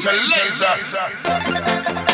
DJ Laser.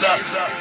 Up.